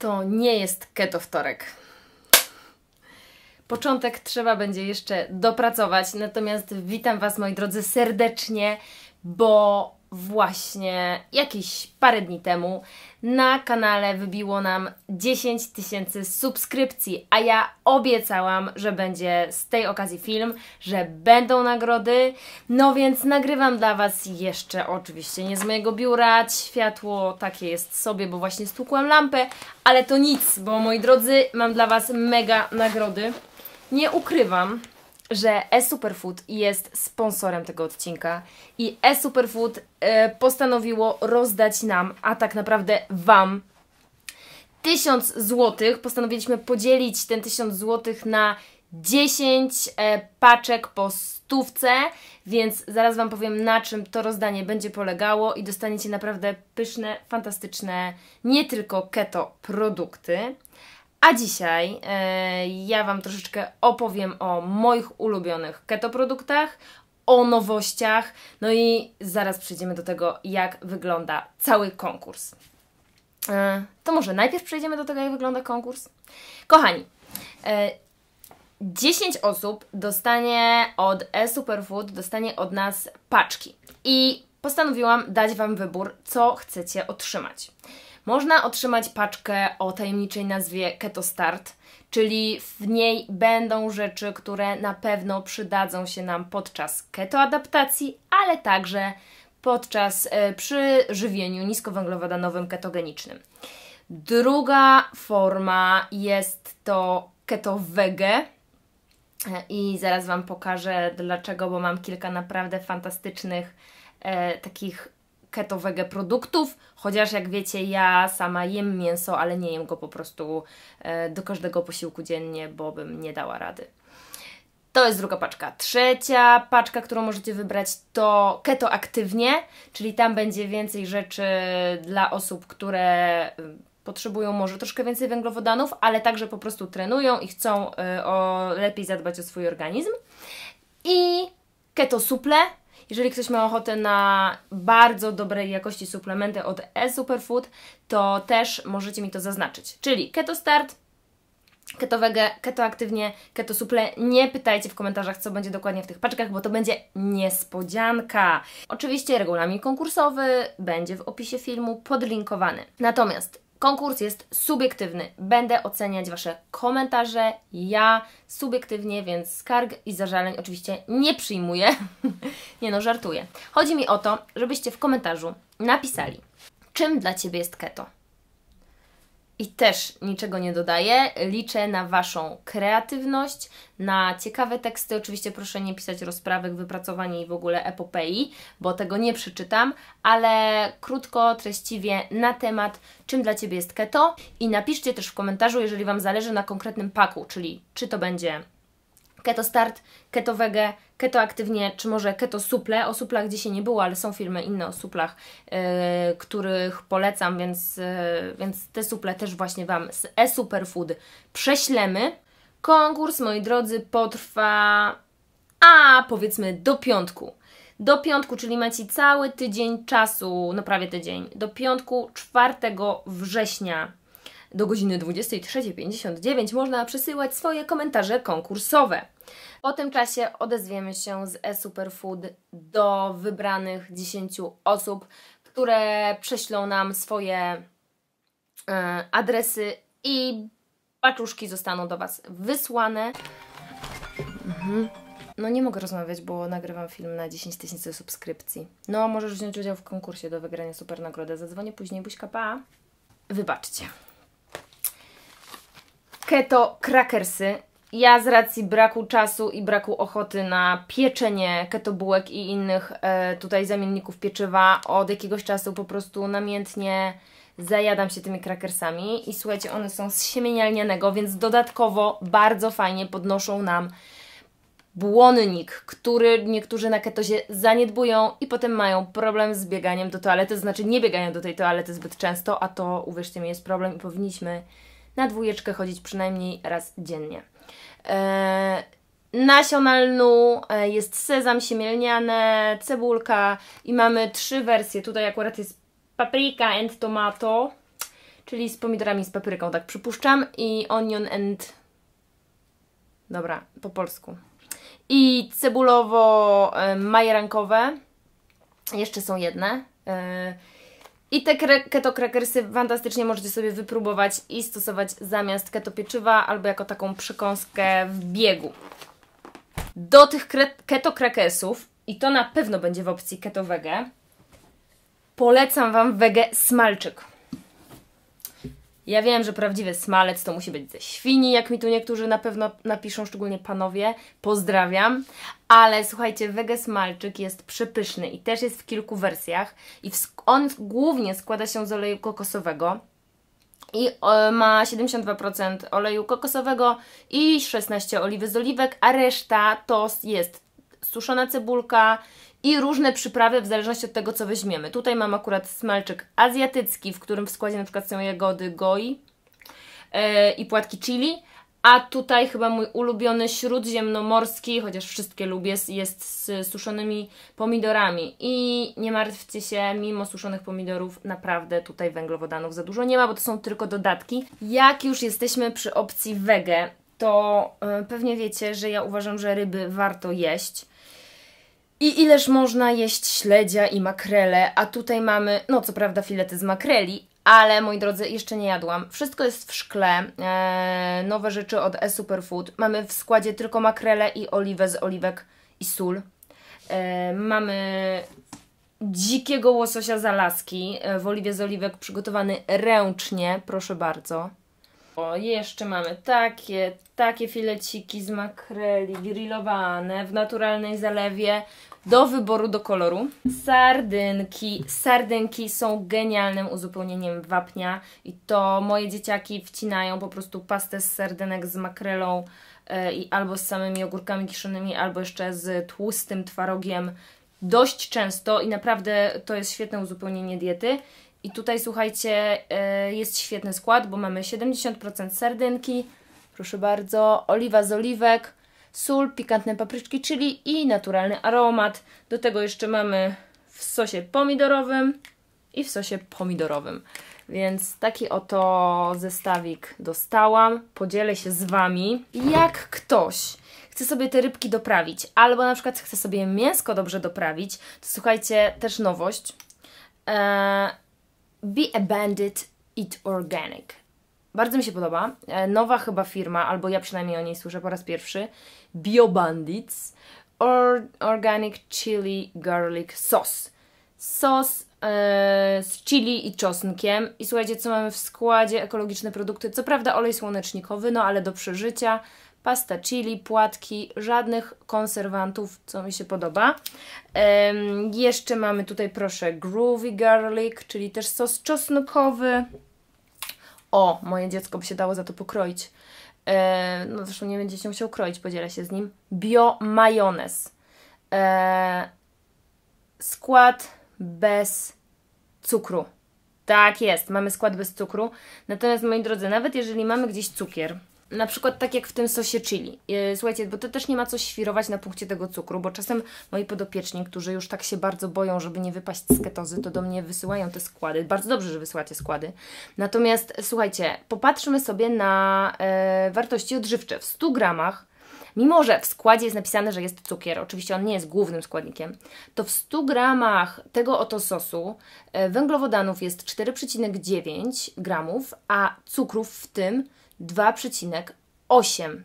To nie jest keto wtorek. Początek trzeba będzie jeszcze dopracować, natomiast witam Was moi drodzy serdecznie, bo właśnie jakieś parę dni temu na kanale wybiło nam 10 tysięcy subskrypcji, a ja obiecałam, że będzie z tej okazji film, że będą nagrody. No więc nagrywam dla Was jeszcze oczywiście nie z mojego biura. Światło takie jest sobie, bo właśnie stłukłam lampę, ale to nic, bo moi drodzy, mam dla Was mega nagrody. Nie ukrywam, że e-Superfood jest sponsorem tego odcinka i e-Superfood e, postanowiło rozdać nam, a tak naprawdę Wam, 1000 złotych. Postanowiliśmy podzielić ten 1000 złotych na 10 e, paczek po stówce, więc zaraz Wam powiem na czym to rozdanie będzie polegało i dostaniecie naprawdę pyszne, fantastyczne, nie tylko keto produkty. A dzisiaj e, ja Wam troszeczkę opowiem o moich ulubionych keto produktach, o nowościach, no i zaraz przejdziemy do tego, jak wygląda cały konkurs. E, to może najpierw przejdziemy do tego, jak wygląda konkurs? Kochani, e, 10 osób dostanie od e-Superfood, dostanie od nas paczki. I postanowiłam dać Wam wybór, co chcecie otrzymać. Można otrzymać paczkę o tajemniczej nazwie Keto Start, czyli w niej będą rzeczy, które na pewno przydadzą się nam podczas ketoadaptacji, ale także podczas e, przy żywieniu niskowęglowodanowym ketogenicznym. Druga forma jest to keto wege, e, i zaraz Wam pokażę dlaczego, bo mam kilka naprawdę fantastycznych e, takich keto-wege produktów, chociaż jak wiecie, ja sama jem mięso, ale nie jem go po prostu e, do każdego posiłku dziennie, bo bym nie dała rady. To jest druga paczka. Trzecia paczka, którą możecie wybrać, to keto aktywnie, czyli tam będzie więcej rzeczy dla osób, które y, potrzebują może troszkę więcej węglowodanów, ale także po prostu trenują i chcą y, o, lepiej zadbać o swój organizm. I keto suple, jeżeli ktoś ma ochotę na bardzo dobrej jakości suplementy od e-Superfood, to też możecie mi to zaznaczyć. Czyli Keto Start, Keto Wege, Keto Aktywnie, Keto Suple. Nie pytajcie w komentarzach, co będzie dokładnie w tych paczkach, bo to będzie niespodzianka. Oczywiście regulamin konkursowy będzie w opisie filmu podlinkowany. Natomiast Konkurs jest subiektywny. Będę oceniać Wasze komentarze. Ja subiektywnie, więc skarg i zażaleń oczywiście nie przyjmuję. nie no, żartuję. Chodzi mi o to, żebyście w komentarzu napisali, czym dla Ciebie jest keto i też niczego nie dodaję. Liczę na Waszą kreatywność, na ciekawe teksty. Oczywiście proszę nie pisać rozprawek, wypracowanie i w ogóle epopei, bo tego nie przeczytam, ale krótko, treściwie na temat, czym dla Ciebie jest keto. I napiszcie też w komentarzu, jeżeli Wam zależy na konkretnym paku, czyli czy to będzie Keto Start, Keto Wege, Keto Aktywnie, czy może Keto Suple. O suplach dzisiaj nie było, ale są filmy inne o suplach, yy, których polecam, więc, yy, więc te suple też właśnie Wam z e-Superfood prześlemy. Konkurs, moi drodzy, potrwa, a powiedzmy do piątku. Do piątku, czyli macie cały tydzień czasu, no prawie tydzień, do piątku 4 września do godziny 23.59 można przesyłać swoje komentarze konkursowe. Po tym czasie odezwiemy się z eSuperfood do wybranych 10 osób, które prześlą nam swoje e, adresy i paczuszki zostaną do Was wysłane. Mhm. No nie mogę rozmawiać, bo nagrywam film na 10 tysięcy subskrypcji. No, możesz wziąć udział w konkursie do wygrania super nagrody. Zadzwonię później, buźka, pa. Wybaczcie keto krakersy. Ja z racji braku czasu i braku ochoty na pieczenie keto bułek i innych e, tutaj zamienników pieczywa od jakiegoś czasu po prostu namiętnie zajadam się tymi krakersami i słuchajcie, one są z siemienia więc dodatkowo bardzo fajnie podnoszą nam błonnik, który niektórzy na ketozie zaniedbują i potem mają problem z bieganiem do toalety, to znaczy nie biegają do tej toalety zbyt często, a to uwierzcie mi jest problem i powinniśmy na dwójeczkę chodzić przynajmniej raz dziennie. E, nasional nu e, jest sezam siemielniane, cebulka i mamy trzy wersje. Tutaj akurat jest paprika and tomato, czyli z pomidorami z papryką, tak przypuszczam, i onion and... Dobra, po polsku. I cebulowo-majerankowe. Jeszcze są jedne. E, I te keto crackersy fantastycznie możecie sobie wypróbować i stosować zamiast keto pieczywa albo jako taką przekąskę w biegu. Do tych keto crackersów, i to na pewno będzie w opcji keto wege, polecam Wam wege smalczyk. Ja wiem, że prawdziwy smalec to musi być ze świni, jak mi tu niektórzy na pewno napiszą, szczególnie panowie. Pozdrawiam. Ale słuchajcie, wege smalczyk jest przepyszny i też jest w kilku wersjach. I on głównie składa się z oleju kokosowego. I ma 72% oleju kokosowego i 16 oliwy z oliwek, a reszta to jest suszona cebulka, i różne przyprawy w zależności od tego, co weźmiemy. Tutaj mam akurat smalczyk azjatycki, w którym w składzie na przykład są jagody goi yy, i płatki chili, a tutaj chyba mój ulubiony śródziemnomorski, chociaż wszystkie lubię, jest z suszonymi pomidorami. I nie martwcie się, mimo suszonych pomidorów, naprawdę tutaj węglowodanów za dużo nie ma, bo to są tylko dodatki. Jak już jesteśmy przy opcji wege, to yy, pewnie wiecie, że ja uważam, że ryby warto jeść. I ileż można jeść śledzia i makrele, a tutaj mamy, no co prawda filety z makreli, ale moi drodzy, jeszcze nie jadłam. Wszystko jest w szkle, eee, nowe rzeczy od e-Superfood. Mamy w składzie tylko makrele i oliwę z oliwek i sól. Eee, mamy dzikiego łososia z Alaski e, w oliwie z oliwek przygotowany ręcznie, proszę bardzo. O, jeszcze mamy takie, takie fileciki z makreli grillowane w naturalnej zalewie do wyboru do koloru. Sardynki. Sardynki są genialnym uzupełnieniem wapnia i to moje dzieciaki wcinają po prostu pastę z sardynek z makrelą yy, i albo z samymi ogórkami kiszonymi, albo jeszcze z tłustym twarogiem dość często i naprawdę to jest świetne uzupełnienie diety. I tutaj słuchajcie, yy, jest świetny skład, bo mamy 70% sardynki, proszę bardzo, oliwa z oliwek, sól, pikantne papryczki, czyli i naturalny aromat. Do tego jeszcze mamy w sosie pomidorowym i w sosie pomidorowym. Więc taki oto zestawik dostałam. Podzielę się z Wami. Jak ktoś chce sobie te rybki doprawić, albo na przykład chce sobie mięsko dobrze doprawić, to słuchajcie, też nowość. Eee, be a bandit, eat organic. Bardzo mi się podoba. E, nowa chyba firma, albo ja przynajmniej o niej słyszę po raz pierwszy. Bio Bandits or Organic Chili Garlic Sauce. Sos e, z chili i czosnkiem. I słuchajcie, co mamy w składzie? Ekologiczne produkty. Co prawda olej słonecznikowy, no ale do przeżycia. Pasta chili, płatki, żadnych konserwantów, co mi się podoba. jeszcze mamy tutaj, proszę, groovy garlic, czyli też sos czosnkowy. O, moje dziecko by się dało za to pokroić. E, no zresztą nie będzie się musiał kroić, podzielę się z nim. Bio majonez. E, skład bez cukru. Tak jest, mamy skład bez cukru. Natomiast moi drodzy, nawet jeżeli mamy gdzieś cukier, na przykład tak jak w tym sosie chili. E, słuchajcie, bo to też nie ma co świrować na punkcie tego cukru, bo czasem moi podopieczni, którzy już tak się bardzo boją, żeby nie wypaść z ketozy, to do mnie wysyłają te składy. Bardzo dobrze, że wysyłacie składy. Natomiast słuchajcie, popatrzmy sobie na e, wartości odżywcze. W 100 gramach Mimo, że w składzie jest napisane, że jest cukier, oczywiście on nie jest głównym składnikiem, to w 100 gramach tego oto sosu e, węglowodanów jest 4,9 gramów, a cukrów w tym 2,8.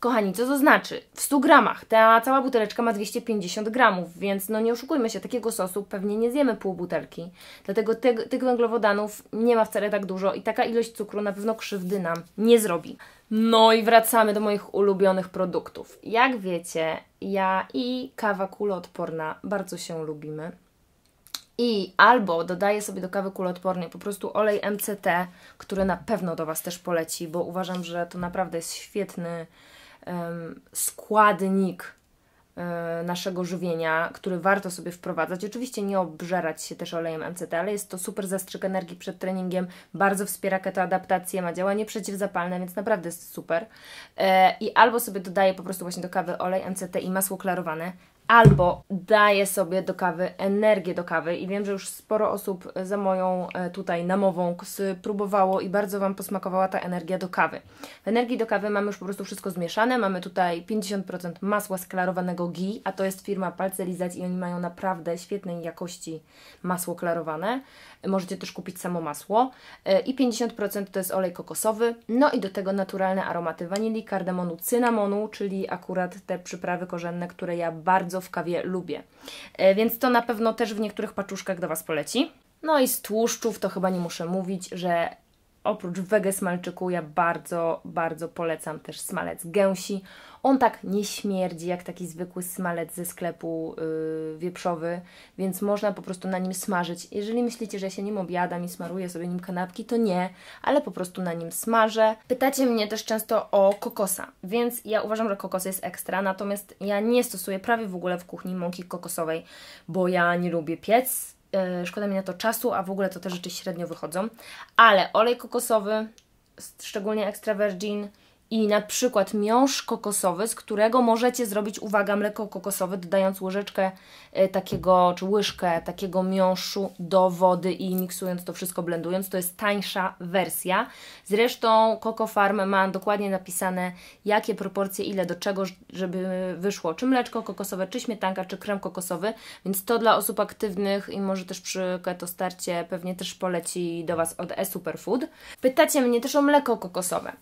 Kochani, co to znaczy? W 100 gramach ta cała buteleczka ma 250 gramów, więc no nie oszukujmy się, takiego sosu pewnie nie zjemy pół butelki. Dlatego te, tych węglowodanów nie ma wcale tak dużo i taka ilość cukru na pewno krzywdy nam nie zrobi. No i wracamy do moich ulubionych produktów. Jak wiecie, ja i kawa kuloodporna bardzo się lubimy. I albo dodaję sobie do kawy kuloodpornej po prostu olej MCT, który na pewno do Was też poleci, bo uważam, że to naprawdę jest świetny um, składnik um, naszego żywienia, który warto sobie wprowadzać. Oczywiście nie obżerać się też olejem MCT, ale jest to super zastrzyk energii przed treningiem, bardzo wspiera ketoadaptację, ma działanie przeciwzapalne, więc naprawdę jest super. E, I albo sobie dodaję po prostu właśnie do kawy olej MCT i masło klarowane, albo daję sobie do kawy energię do kawy i wiem, że już sporo osób za moją e, tutaj namową próbowało i bardzo Wam posmakowała ta energia do kawy. W energii do kawy mamy już po prostu wszystko zmieszane, mamy tutaj 50% masła sklarowanego GI, a to jest firma Palcelizac i oni mają naprawdę świetnej jakości masło klarowane. Możecie też kupić samo masło e, i 50% to jest olej kokosowy, no i do tego naturalne aromaty wanilii, kardamonu, cynamonu, czyli akurat te przyprawy korzenne, które ja bardzo w kawie lubię. E, więc to na pewno też w niektórych paczuszkach do Was poleci. No i z tłuszczów to chyba nie muszę mówić, że oprócz wege smalczyku ja bardzo, bardzo polecam też smalec gęsi. On tak nie śmierdzi jak taki zwykły smalec ze sklepu yy, wieprzowy, więc można po prostu na nim smażyć. Jeżeli myślicie, że ja się nim obiadam i smaruję sobie nim kanapki, to nie, ale po prostu na nim smażę. Pytacie mnie też często o kokosa, więc ja uważam, że kokos jest ekstra, natomiast ja nie stosuję prawie w ogóle w kuchni mąki kokosowej, bo ja nie lubię piec, yy, szkoda mi na to czasu, a w ogóle to te rzeczy średnio wychodzą. Ale olej kokosowy, szczególnie extra virgin, i na przykład miąższ kokosowy, z którego możecie zrobić, uwaga, mleko kokosowe, dodając łyżeczkę y, takiego, czy łyżkę takiego miąższu do wody i miksując to wszystko, blendując. To jest tańsza wersja. Zresztą Coco Farm ma dokładnie napisane, jakie proporcje, ile do czego, żeby wyszło, czy mleczko kokosowe, czy śmietanka, czy krem kokosowy, więc to dla osób aktywnych i może też przy keto starcie pewnie też poleci do Was od e-Superfood. Pytacie mnie też o mleko kokosowe.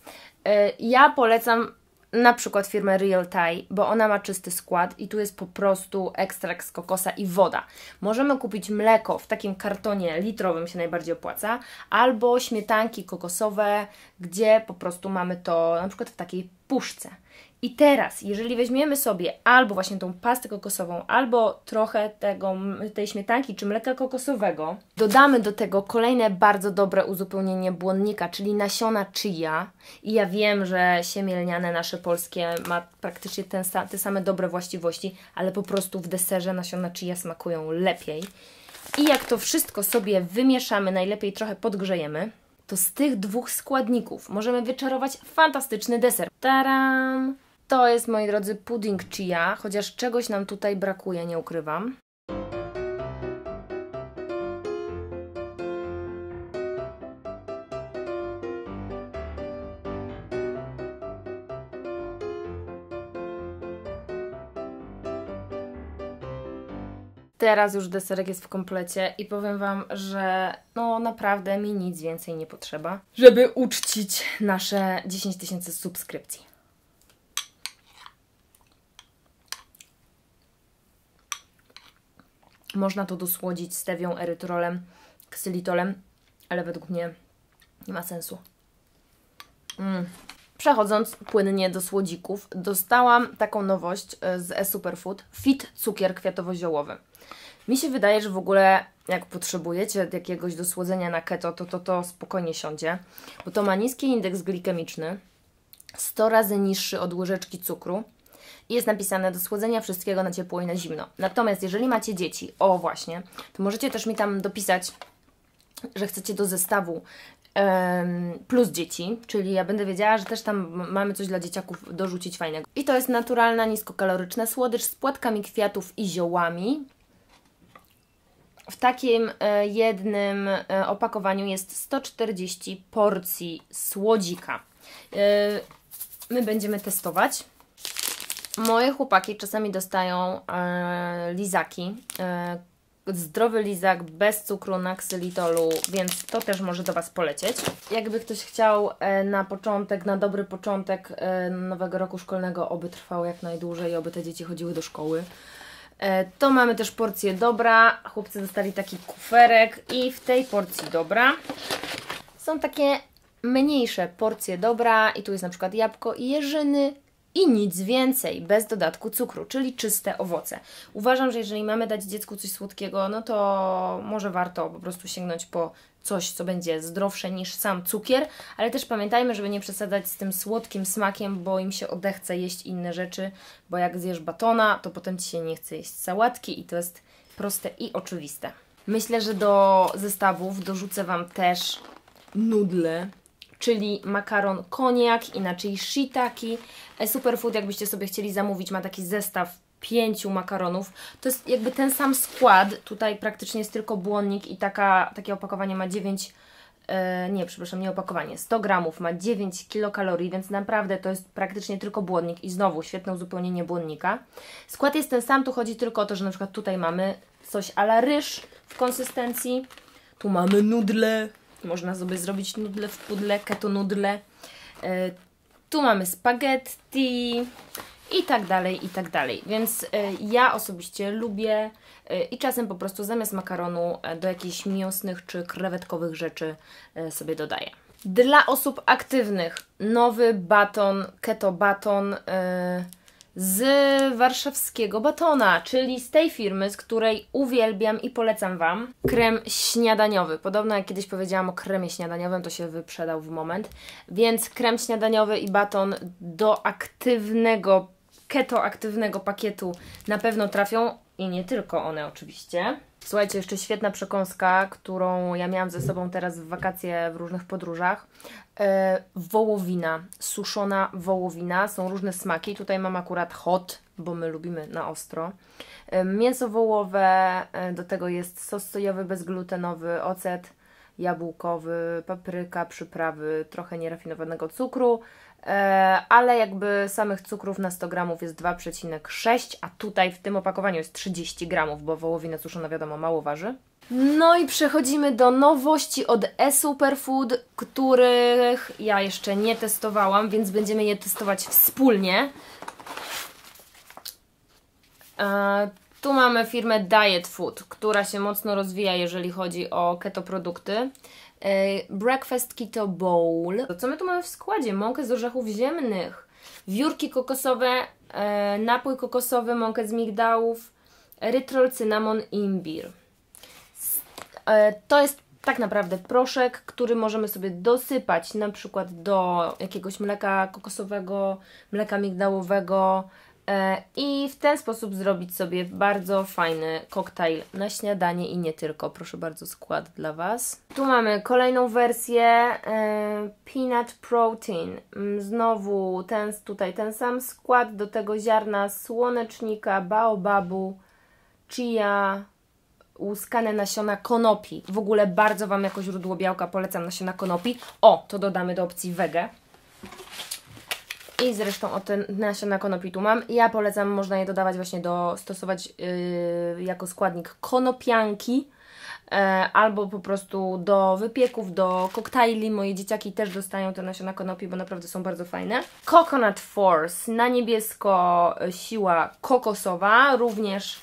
Y, ja polecam na przykład firmę Real Thai, bo ona ma czysty skład i tu jest po prostu ekstrakt z kokosa i woda. Możemy kupić mleko w takim kartonie litrowym się najbardziej opłaca, albo śmietanki kokosowe, gdzie po prostu mamy to na przykład w takiej puszce. I teraz, jeżeli weźmiemy sobie albo właśnie tą pastę kokosową, albo trochę tego, tej śmietanki czy mleka kokosowego, dodamy do tego kolejne bardzo dobre uzupełnienie błonnika, czyli nasiona chia. I ja wiem, że siemię lniane nasze polskie ma praktycznie ten, te same dobre właściwości, ale po prostu w deserze nasiona chia smakują lepiej. I jak to wszystko sobie wymieszamy, najlepiej trochę podgrzejemy, to z tych dwóch składników możemy wyczarować fantastyczny deser. Taram! To jest, moi drodzy, pudding chia, chociaż czegoś nam tutaj brakuje, nie ukrywam. Teraz już deserek jest w komplecie i powiem Wam, że no naprawdę mi nic więcej nie potrzeba, żeby uczcić nasze 10 tysięcy subskrypcji. Można to dosłodzić stewią, erytrolem, ksylitolem, ale według mnie nie ma sensu. Mm. Przechodząc płynnie do słodzików, dostałam taką nowość e, z e-Superfood Fit cukier kwiatowo-ziołowy. Mi się wydaje, że w ogóle jak potrzebujecie jakiegoś dosłodzenia na keto, to to, to spokojnie siądzie, bo to ma niski indeks glikemiczny, 100 razy niższy od łyżeczki cukru, jest napisane do słodzenia wszystkiego na ciepło i na zimno. Natomiast jeżeli macie dzieci, o właśnie, to możecie też mi tam dopisać, że chcecie do zestawu plus dzieci, czyli ja będę wiedziała, że też tam mamy coś dla dzieciaków dorzucić fajnego. I to jest naturalna, niskokaloryczna słodycz z płatkami kwiatów i ziołami. W takim e, jednym e, opakowaniu jest 140 porcji słodzika. E, my będziemy testować. Moje chłopaki czasami dostają e, lizaki. E, zdrowy lizak bez cukru na ksylitolu, więc to też może do Was polecieć. Jakby ktoś chciał e, na początek, na dobry początek e, nowego roku szkolnego, oby trwał jak najdłużej, oby te dzieci chodziły do szkoły. E, to mamy też porcję dobra. Chłopcy dostali taki kuferek i w tej porcji dobra są takie mniejsze porcje dobra i tu jest na przykład jabłko i jeżyny, i nic więcej, bez dodatku cukru, czyli czyste owoce. Uważam, że jeżeli mamy dać dziecku coś słodkiego, no to może warto po prostu sięgnąć po coś, co będzie zdrowsze niż sam cukier, ale też pamiętajmy, żeby nie przesadzać z tym słodkim smakiem, bo im się odechce jeść inne rzeczy, bo jak zjesz batona, to potem Ci się nie chce jeść sałatki i to jest proste i oczywiste. Myślę, że do zestawów dorzucę Wam też nudle, czyli makaron koniak, inaczej shiitake. E, Superfood, jakbyście sobie chcieli zamówić, ma taki zestaw pięciu makaronów. To jest jakby ten sam skład. Tutaj praktycznie jest tylko błonnik i taka, takie opakowanie ma 9 e, nie, przepraszam, nie opakowanie, 100 gramów ma 9 kilokalorii, więc naprawdę to jest praktycznie tylko błonnik i znowu świetne uzupełnienie błonnika. Skład jest ten sam, tu chodzi tylko o to, że na przykład tutaj mamy coś ala ryż w konsystencji, tu mamy nudle, można sobie zrobić nudle w pudle, keto nudle, e, tu mamy spaghetti i tak dalej, i tak dalej. Więc y, ja osobiście lubię y, i czasem po prostu zamiast makaronu do jakichś mięsnych czy krewetkowych rzeczy sobie dodaję. Dla osób aktywnych nowy baton, keto baton y, z warszawskiego batona, czyli z tej firmy, z której uwielbiam i polecam Wam. Krem śniadaniowy. Podobno jak kiedyś powiedziałam o kremie śniadaniowym, to się wyprzedał w moment. Więc krem śniadaniowy i baton do aktywnego, keto aktywnego pakietu na pewno trafią i nie tylko one oczywiście. Słuchajcie, jeszcze świetna przekąska, którą ja miałam ze sobą teraz w wakacje w różnych podróżach. E, wołowina, suszona wołowina, są różne smaki. Tutaj mam akurat hot, bo my lubimy na ostro. E, mięso wołowe, e, do tego jest sos sojowy bezglutenowy, ocet jabłkowy, papryka, przyprawy, trochę nierafinowanego cukru, ale jakby samych cukrów na 100 gramów jest 2,6, a tutaj w tym opakowaniu jest 30 gramów, bo wołowina suszona wiadomo mało waży. No i przechodzimy do nowości od e-Superfood, których ja jeszcze nie testowałam, więc będziemy je testować wspólnie. E, tu mamy firmę Diet Food, która się mocno rozwija, jeżeli chodzi o keto produkty. Breakfast Keto Bowl. To co my tu mamy w składzie? Mąkę z orzechów ziemnych, wiórki kokosowe, e, napój kokosowy, mąkę z migdałów, erytrol, cynamon, imbir. E, to jest tak naprawdę proszek, który możemy sobie dosypać na przykład do jakiegoś mleka kokosowego, mleka migdałowego i w ten sposób zrobić sobie bardzo fajny koktajl na śniadanie i nie tylko. Proszę bardzo, skład dla Was. Tu mamy kolejną wersję e, Peanut Protein. Mm, znowu ten, tutaj ten sam skład, do tego ziarna słonecznika, baobabu, chia, łuskane nasiona konopi. W ogóle bardzo Wam jako źródło białka polecam nasiona konopi. O, to dodamy do opcji wege. I zresztą o te nasiona konopi tu mam. Ja polecam, można je dodawać właśnie do, stosować yy, jako składnik konopianki. Yy, albo po prostu do wypieków, do koktajli. Moje dzieciaki też dostają te nasiona konopi, bo naprawdę są bardzo fajne. Coconut Force, na niebiesko siła kokosowa, również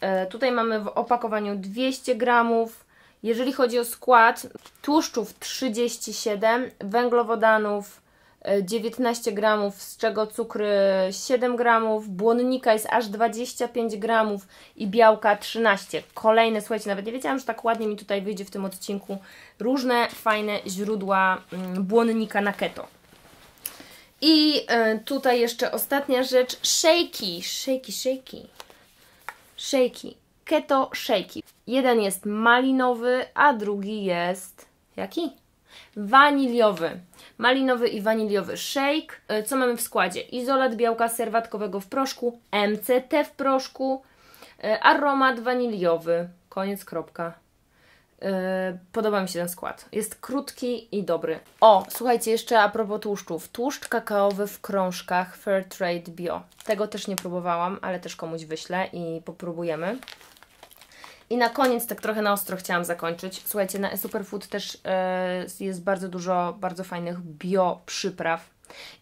E, tutaj mamy w opakowaniu 200 gramów. Jeżeli chodzi o skład, tłuszczów 37, węglowodanów 19 e, gramów, z czego cukry 7 gramów, błonnika jest aż 25 gramów i białka 13. Kolejne, słuchajcie, nawet nie wiedziałam, że tak ładnie mi tutaj wyjdzie w tym odcinku różne fajne źródła mm, błonnika na keto. I e, tutaj jeszcze ostatnia rzecz, shaky, shaky, shaky shaky. Keto shaky. Jeden jest malinowy, a drugi jest jaki? Waniliowy. Malinowy i waniliowy shake. E, co mamy w składzie? Izolat białka serwatkowego w proszku, MCT w proszku, e, aromat waniliowy. Koniec, kropka. Yy, podoba mi się ten skład. Jest krótki i dobry. O, słuchajcie, jeszcze a propos tłuszczów. Tłuszcz kakaowy w krążkach Fairtrade Bio. Tego też nie próbowałam, ale też komuś wyślę i popróbujemy. I na koniec, tak trochę na ostro chciałam zakończyć. Słuchajcie, na Superfood też yy, jest bardzo dużo bardzo fajnych bio przypraw.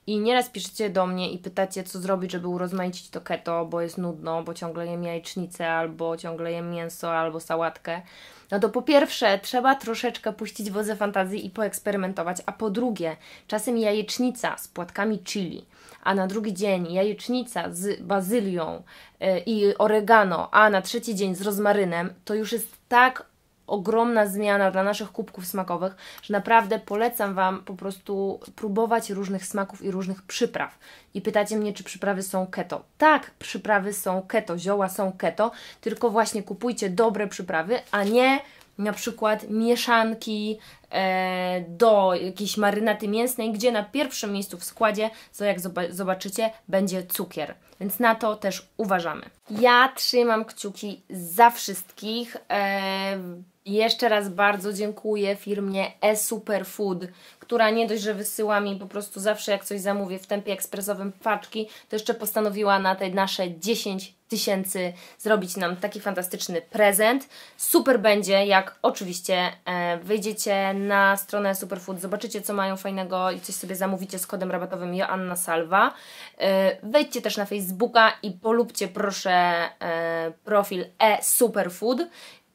I nieraz piszecie do mnie i pytacie, co zrobić, żeby urozmaicić to keto, bo jest nudno, bo ciągle jem jajecznicę, albo ciągle jem mięso, albo sałatkę. No to po pierwsze, trzeba troszeczkę puścić wodze fantazji i poeksperymentować, a po drugie, czasem jajecznica z płatkami chili, a na drugi dzień jajecznica z bazylią yy, i oregano, a na trzeci dzień z rozmarynem, to już jest tak ogromna zmiana dla naszych kubków smakowych, że naprawdę polecam Wam po prostu próbować różnych smaków i różnych przypraw. I pytacie mnie, czy przyprawy są keto. Tak, przyprawy są keto, zioła są keto, tylko właśnie kupujcie dobre przyprawy, a nie na przykład mieszanki e, do jakiejś marynaty mięsnej, gdzie na pierwszym miejscu w składzie, co jak zobaczycie, będzie cukier. Więc na to też uważamy. Ja trzymam kciuki za wszystkich. E, jeszcze raz bardzo dziękuję firmie e-Superfood, która nie dość, że wysyła mi po prostu zawsze jak coś zamówię w tempie ekspresowym paczki, to jeszcze postanowiła na te nasze 10 tysięcy zrobić nam taki fantastyczny prezent. Super będzie, jak oczywiście e, wyjdziecie na stronę Superfood, zobaczycie co mają fajnego i coś sobie zamówicie z kodem rabatowym Joanna Salwa. E, wejdźcie też na Facebooka i polubcie proszę e, profil e-Superfood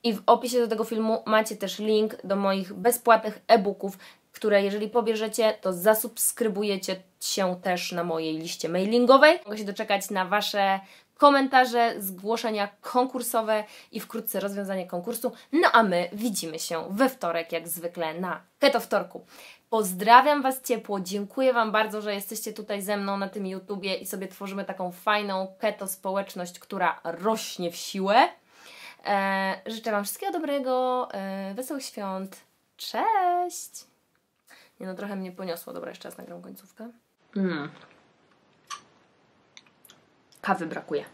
i w opisie do tego filmu macie też link do moich bezpłatnych e-booków, które jeżeli pobierzecie, to zasubskrybujecie się też na mojej liście mailingowej. Mogę się doczekać na Wasze komentarze, zgłoszenia konkursowe i wkrótce rozwiązanie konkursu. No a my widzimy się we wtorek, jak zwykle na Keto Wtorku. Pozdrawiam Was ciepło, dziękuję Wam bardzo, że jesteście tutaj ze mną na tym YouTubie i sobie tworzymy taką fajną keto społeczność, która rośnie w siłę. E, życzę Wam wszystkiego dobrego, e, wesołych świąt. Cześć! Nie no, trochę mnie poniosło. Dobra, jeszcze raz nagram końcówkę. Mm. Kawy brakuje.